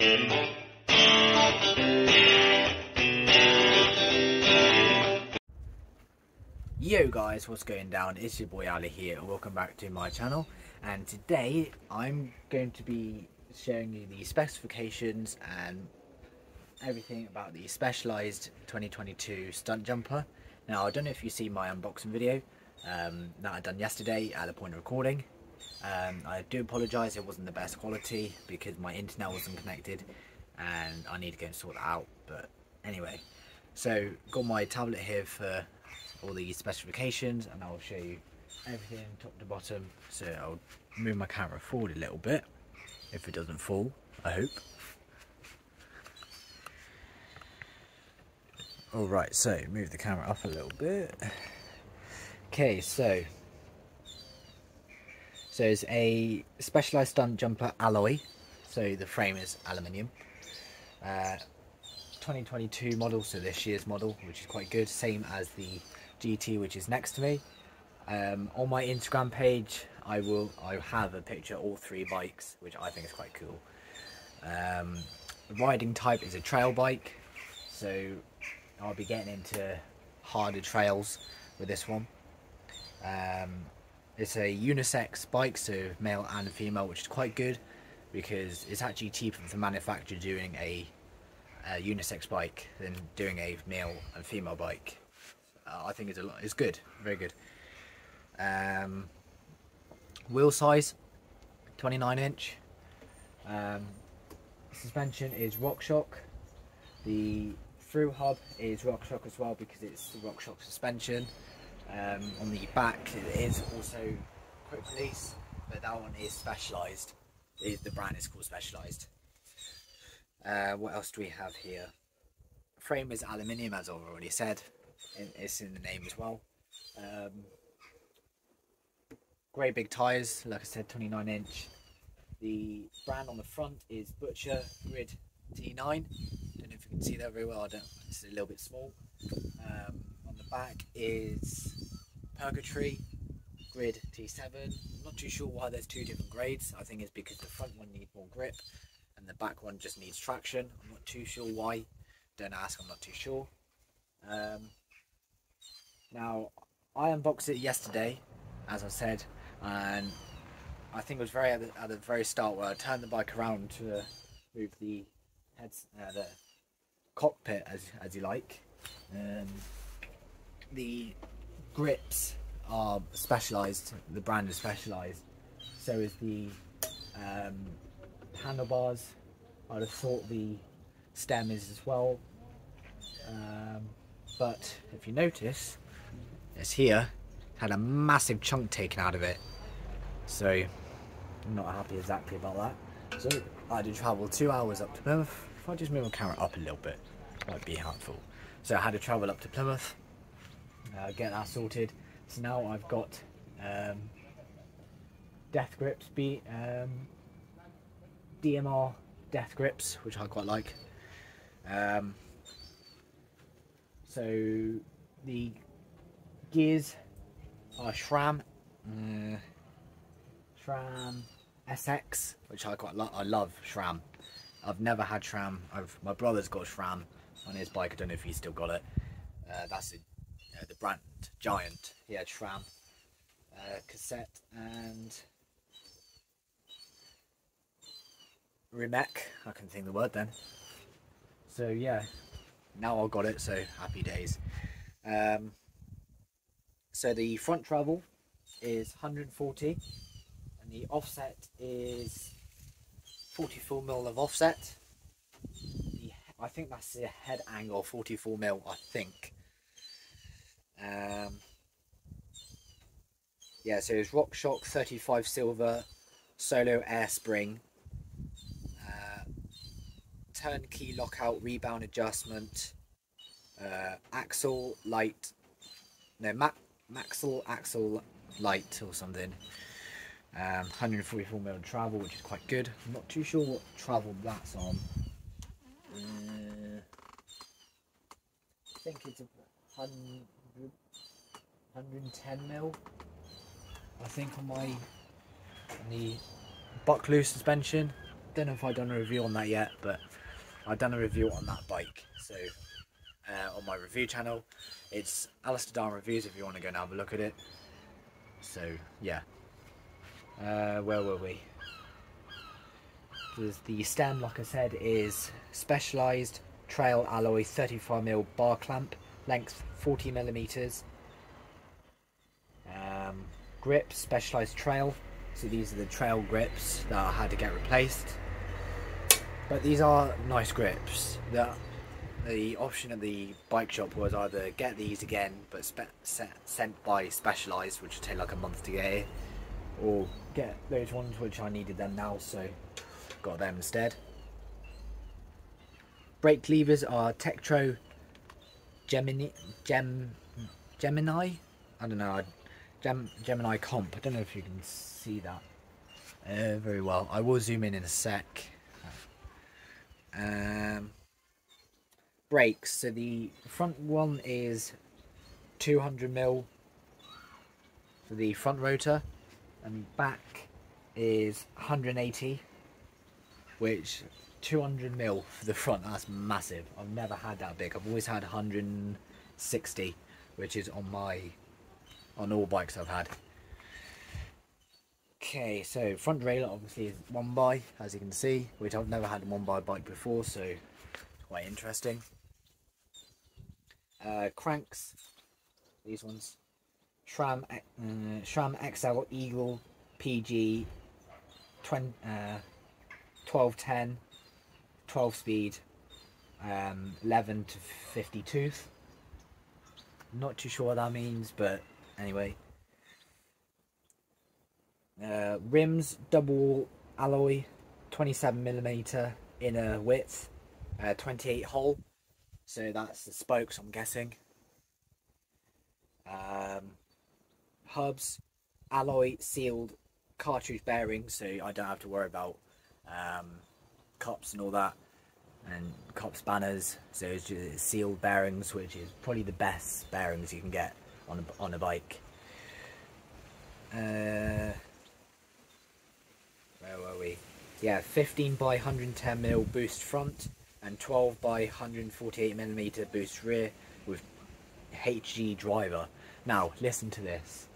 Yo guys, what's going down? It's your boy Ali here. Welcome back to my channel. And today I'm going to be showing you the specifications and everything about the Specialized 2022 stunt jumper. Now I don't know if you see my unboxing video um, that I done yesterday at the point of recording. Um, I do apologise, it wasn't the best quality because my internet wasn't connected and I need to go and sort out. But anyway, so got my tablet here for all the specifications and I'll show you everything top to bottom. So I'll move my camera forward a little bit if it doesn't fall I hope. Alright so move the camera up a little bit. Okay so so it's a specialized stunt jumper alloy so the frame is aluminium uh, 2022 model so this year's model which is quite good same as the GT which is next to me. Um, on my Instagram page I will I have a picture of all three bikes which I think is quite cool. Um, riding type is a trail bike so I'll be getting into harder trails with this one. Um, it's a unisex bike so male and female which is quite good because it's actually cheaper for the manufacturer doing a, a unisex bike than doing a male and female bike uh, I think it's a lot. It's good, very good. Um, wheel size, 29 inch. Um, suspension is RockShox. The through hub is RockShox as well because it's the RockShox suspension. Um, on the back it is also quick release, but that one is specialised. The brand is called Specialised. Uh, what else do we have here? Frame is aluminium as I've already said it's in the name as well. Um, grey big tyres, like I said, 29 inch. The brand on the front is Butcher Grid T9. Don't know if you can see that very well. I don't. It's a little bit small. Um, on the back is Purgatory Grid T7. I'm not too sure why there's two different grades. I think it's because the front one needs more grip and the back one just needs traction. I'm not too sure why. Don't ask. I'm not too sure. Um, now, I unboxed it yesterday, as I said, and I think it was very at the, at the very start where I turned the bike around to move the heads, uh, the cockpit, as as you like. Um, the grips are specialised. The brand is specialised. So is the um, handlebars. I'd have thought the stem is as well. Um, but if you notice, this here had a massive chunk taken out of it. So I'm not happy exactly about that. So I had to travel two hours up to Plymouth. If I just move my camera up a little bit, might be helpful. So I had to travel up to Plymouth, uh, get that sorted. So now I've got um, death grips, um, DMR death grips, which I quite like. Um, so the gears are SRAM, uh, SRAM SX, which I quite lo I love SRAM. I've never had SRAM. I've my brother's got SRAM on his bike. I don't know if he's still got it. Uh, that's the brand Giant. He had SRAM uh, cassette and Rimac. I can think the word then. So yeah, now I've got it. So happy days. Um, so the front travel is 140 and the offset is 44 mil of offset. The, I think that's the head angle 44 mil, I think. Um, yeah, so it's RockShox 35 silver solo air spring. Uh, turnkey lockout rebound adjustment. Uh, axle light no mat Maxle axle light or something. Um, 144 mil travel, which is quite good. I'm not too sure what travel that's on. Uh, I think it's a 100, 110 mil. I think on my on the Bucklew suspension. don't know if I've done a review on that yet, but I've done a review on that bike. So uh, on my review channel, it's Allister Durham Reviews if you want to go and have a look at it. So yeah, uh, where were we? The stem, like I said, is specialised trail alloy 35mm bar clamp, length 40 millimeters. Um, grip, specialised trail. So these are the trail grips that I had to get replaced. But these are nice grips. The, the option at the bike shop was either get these again, but sent by Specialized, which would take like a month to get here, or get those ones which I needed them now, so got them instead. Brake levers are Tektro Gemini, Gem, Gemini? I don't know, Gem, Gemini Comp. I don't know if you can see that uh, very well. I will zoom in in a sec. Um, brakes. So the front one is 200 mil for the front rotor, and back is 180, which 200 mil for the front. That's massive. I've never had that big. I've always had 160, which is on my on all bikes I've had. Okay, so front derailleur obviously is one by, as you can see, which I've never had a one by bike before, so quite interesting. Uh, cranks, these ones, Shram uh, SRAM XL Eagle PG 20, uh, 1210, 12 speed, um, 11 to 50 tooth. Not too sure what that means, but anyway. Uh, rims, double alloy, 27 millimeter inner width, uh, 28 hole. So that's the spokes, I'm guessing. Um, hubs, alloy sealed cartridge bearings, so I don't have to worry about um, cups and all that, and cops banners So it's sealed bearings, which is probably the best bearings you can get on a, on a bike. Uh, where were we? Yeah, 15 by 110 mil boost front and 12 by 148 millimeter boost rear with HG driver. Now, listen to this.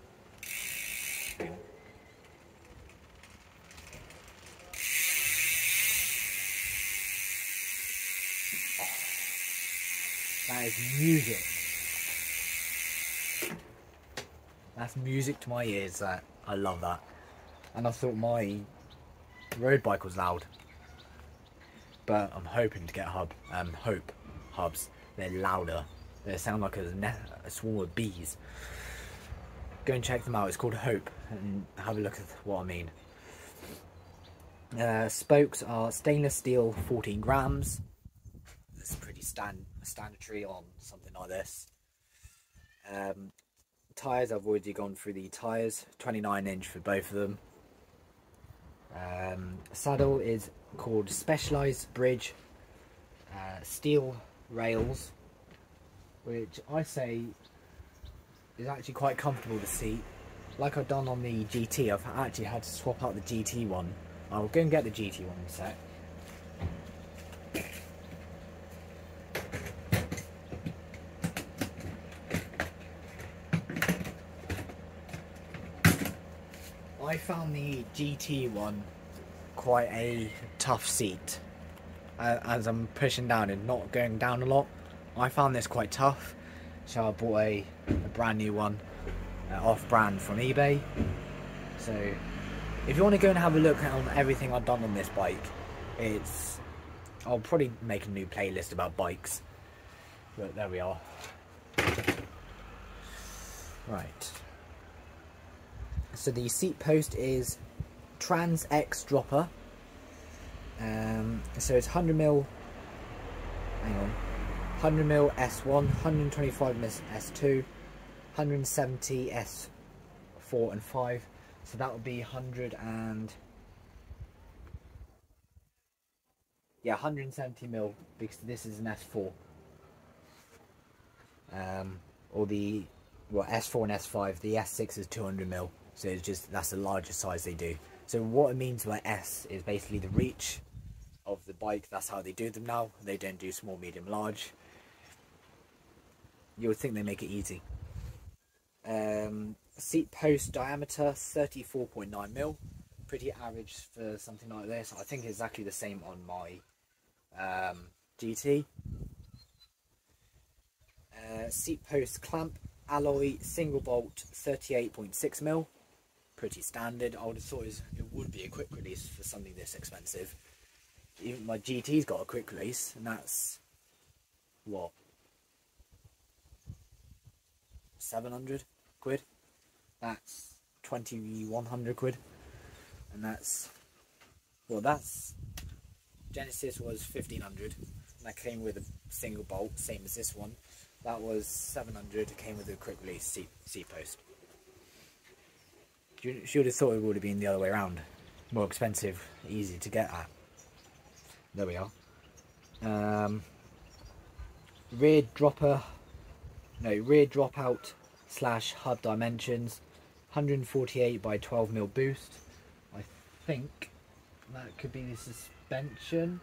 That is music. That's music to my ears. That I love that. And I thought my road bike was loud. But I'm hoping to get hub, um, hope hubs. They're louder. They sound like a, a swarm of bees. Go and check them out. It's called Hope, and have a look at what I mean. Uh, spokes are stainless steel, 14 grams. That's pretty stand standardary on something like this. Um, tyres, I've already gone through the tyres, 29 inch for both of them. Um, saddle is called Specialized Bridge uh, Steel Rails, which I say is actually quite comfortable to seat. Like I've done on the GT, I've actually had to swap out the GT one. I'll go and get the GT one in a sec. Found the GT one quite a tough seat uh, as I'm pushing down and not going down a lot. I found this quite tough, so I bought a, a brand new one uh, off brand from eBay. So if you want to go and have a look on everything I've done on this bike, it's I'll probably make a new playlist about bikes. But there we are. Right. So the seat post is TranzX dropper. Um, so it's 100 mil. Hang on. 100 mil S1, 125 mil S2, 170 S4 and 5. So that would be 100 and yeah, 170 mil because this is an S4. Um, or the well S4 and S5. The S6 is 200 mil. So it's just that's the largest size they do. So what it means by S is basically the reach of the bike. That's how they do them now. They don't do small, medium, large. You would think they make it easy. Um, seat post diameter 34.9 mil. Pretty average for something like this. I think exactly the same on my um, GT. Uh, seat post clamp alloy single bolt 38.6 mil pretty standard. I would have thought it would be a quick release for something this expensive. Even my gt's got a quick release and that's what? 700 quid? That's 2100 quid. And that's well that's genesis was 1500 and that came with a single bolt same as this one. That was 700. It came with a quick release seat, seat post. You should have thought it would have been the other way around. More expensive, easy to get at. There we are. Um, rear dropper, no, rear dropout slash hub dimensions. 148 by 12 mil boost. I think that could be the suspension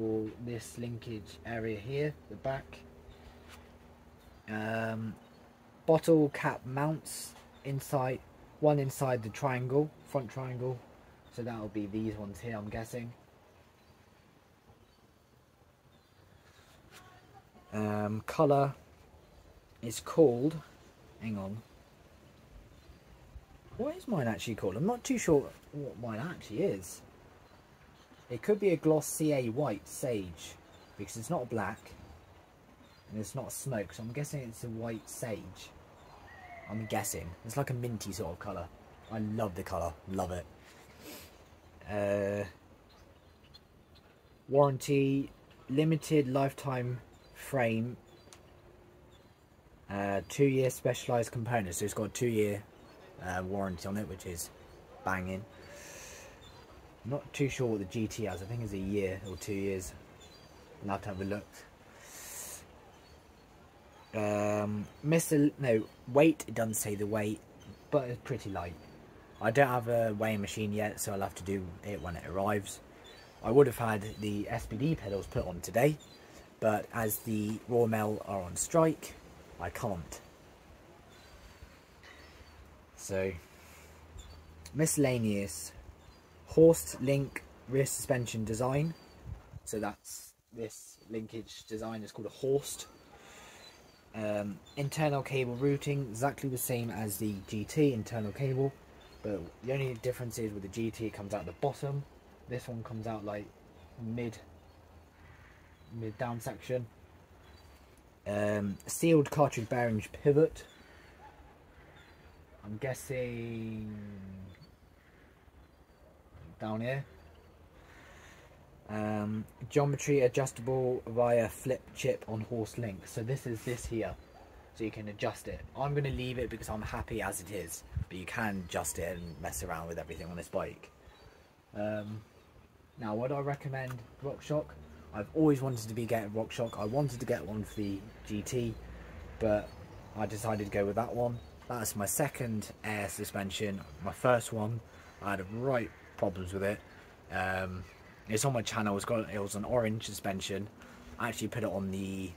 or this linkage area here, the back. Um, bottle cap mounts inside, one inside the triangle, front triangle. So that'll be these ones here, I'm guessing. Um, color is called, hang on. What is mine actually called? I'm not too sure what mine actually is. It could be a gloss CA white sage because it's not black and it's not smoke, so I'm guessing it's a white sage. I'm guessing. It's like a minty sort of colour. I love the colour, love it. Uh, warranty, limited lifetime frame, uh, two year specialised components, so it's got a two year uh, warranty on it, which is banging. not too sure what the GT has, I think it's a year or two years. I'll have to have a look um, Mr. No, weight, it doesn't say the weight, but it's pretty light. I don't have a weighing machine yet, so I'll have to do it when it arrives. I would have had the SPD pedals put on today, but as the Royal Mail are on strike, I can't. So, miscellaneous Horst link rear suspension design. So that's this linkage design is called a Horst um, internal cable routing, exactly the same as the GT internal cable, but the only difference is with the GT it comes out the bottom. This one comes out like mid, mid down section. Um, sealed cartridge bearings pivot. I'm guessing down here. Um, geometry adjustable via flip chip on Horst link. So this is this here. So you can adjust it. I'm going to leave it because I'm happy as it is. But you can adjust it and mess around with everything on this bike. Um, now, would I recommend RockShox? I've always wanted to be getting RockShox. I wanted to get one for the GT, but I decided to go with that one. That's my second air suspension. My first one, I had right problems with it. Um, it's on my channel. It's got it was an orange suspension. I actually put it on the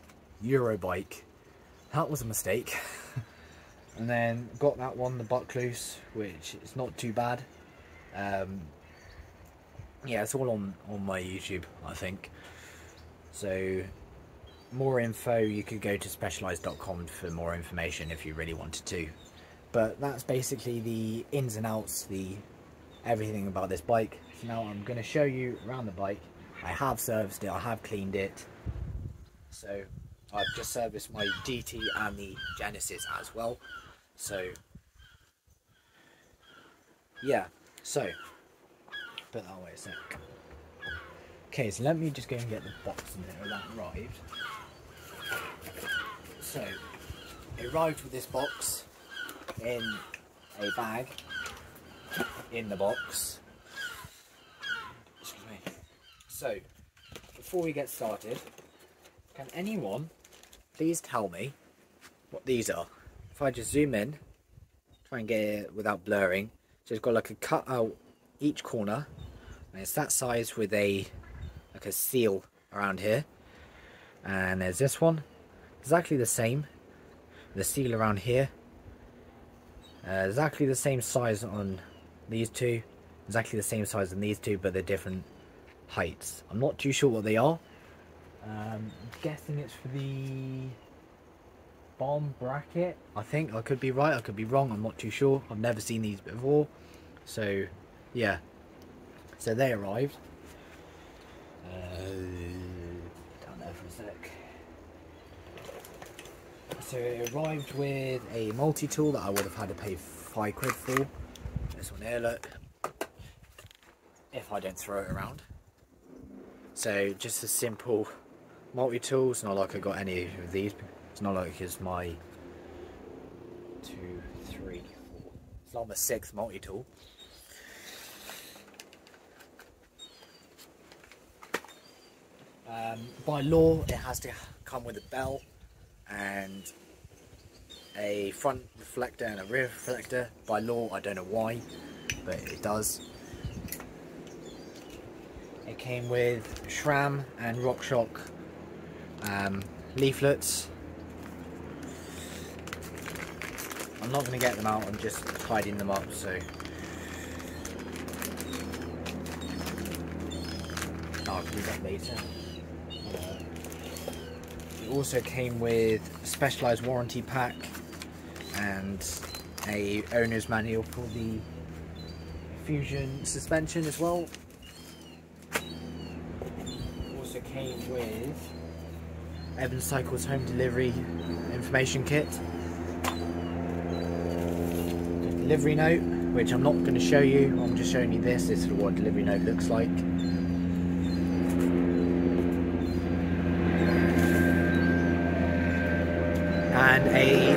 Eurobike. That was a mistake. and then got that one, the buck loose, which is not too bad. Um, yeah, it's all on on my YouTube, I think. So more info, you could go to specialized.com for more information if you really wanted to. But that's basically the ins and outs, the everything about this bike. So now I'm going to show you around the bike. I have serviced it, I have cleaned it. So I've just serviced my GT and the Genesis as well. So yeah, so put that away a sec. Okay, so let me just go and get the box in there that arrived. So it arrived with this box in a bag in the box. So, before we get started, can anyone please tell me what these are? If I just zoom in, try and get it without blurring, So it's got like a cut out each corner, and it's that size with a like a seal around here. And there's this one, exactly the same. The seal around here, uh, exactly the same size on these two, exactly the same size on these two, but they're different heights. I'm not too sure what they are. Um, I'm guessing it's for the bottom bracket. I think I could be right. I could be wrong. I'm not too sure. I've never seen these before. So, yeah. So they arrived. Uh, down there for a sec. So it arrived with a multi-tool that I would have had to pay five quid for. This one here, look. If I don't throw it around. So just a simple multi-tool. It's not like I got any of these. It's not like it's my two, three, four. It's not my sixth multi-tool. Um, by law, it has to come with a bell and a front reflector and a rear reflector. By law, I don't know why, but it does. It came with SRAM and RockShox um, leaflets. I'm not going to get them out, I'm just tidying them up, so... I'll do that later. It also came with a specialised warranty pack and a owner's manual for the Fusion suspension as well. Also came with Evans Cycles home delivery information kit. Delivery note, which I'm not going to show you, I'm just showing you this, this is what a delivery note looks like. And a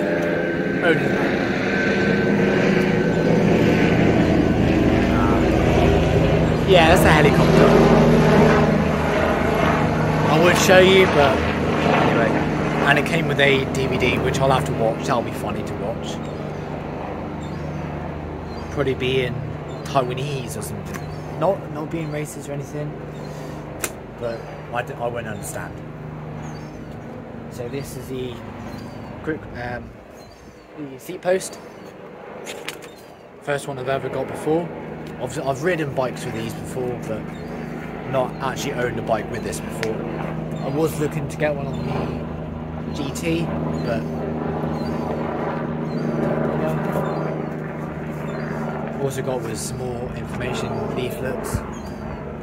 owner's manual. Um, yeah, that's a helicopter. I would show you, but anyway. And it came with a DVD, which I'll have to watch. That'll be funny to watch. Probably be in Taiwanese or something. Not not being racist or anything, but I, I won't understand. So this is the group, um, the seat post. First one I've ever got before. Obviously, I've ridden bikes with these before, but not actually owned a bike with this before. I was looking to get one on the GT, but no. also got was more information leaflets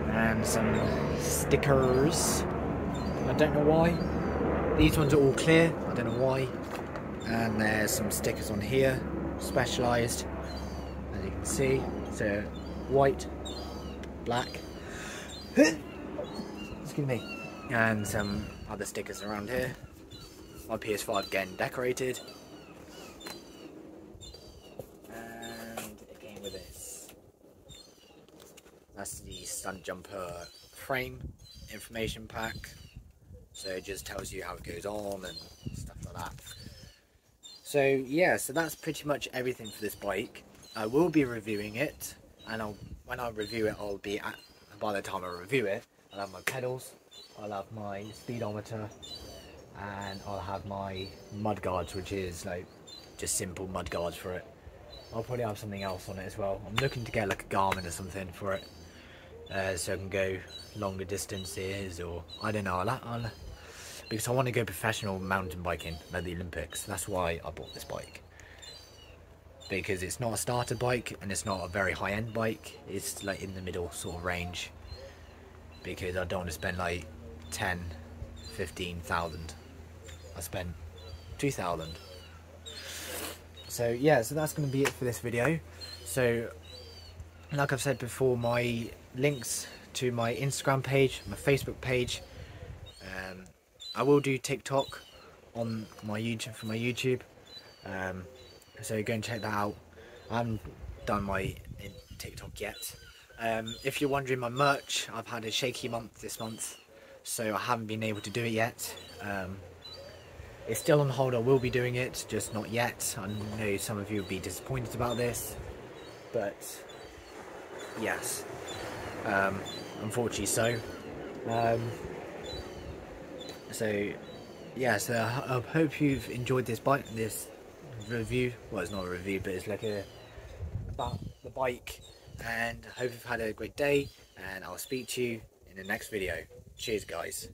and some stickers. I don't know why. These ones are all clear. I don't know why. And there's some stickers on here, specialised, as you can see. So white, black. Excuse me and some other stickers around here. My PS5 again decorated. And came with this. That's the stunt jumper frame information pack. So it just tells you how it goes on and stuff like that. So yeah, so that's pretty much everything for this bike. I will be reviewing it, and I'll, when I review it, I'll be at, by the time I review it, I'll have my pedals, I'll have my speedometer and I'll have my mud guards which is like just simple mud guards for it. I'll probably have something else on it as well. I'm looking to get like a Garmin or something for it uh, so I can go longer distances or I don't know I'll, I'll, because I want to go professional mountain biking at the Olympics. That's why I bought this bike because it's not a starter bike and it's not a very high-end bike. It's like in the middle sort of range because I don't want to spend like 10, 15,000. I spent 2,000. So yeah, so that's going to be it for this video. So like I've said before, my links to my Instagram page, my Facebook page, um, I will do TikTok on my YouTube for my YouTube. Um, so go and check that out. I haven't done my TikTok yet. Um, if you're wondering my merch, I've had a shaky month this month so I haven't been able to do it yet. Um, it's still on hold, I will be doing it, just not yet. I know some of you will be disappointed about this, but Yes. Um, unfortunately so. Um, so, yeah, so I, I hope you've enjoyed this bike, this review. Well, it's not a review, but it's like a about the bike. And I hope you've had a great day. And I'll speak to you in the next video. Cheers, guys.